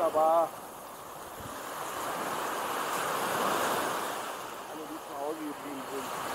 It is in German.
wunderbar. Alle, die zu Hause geblieben sind.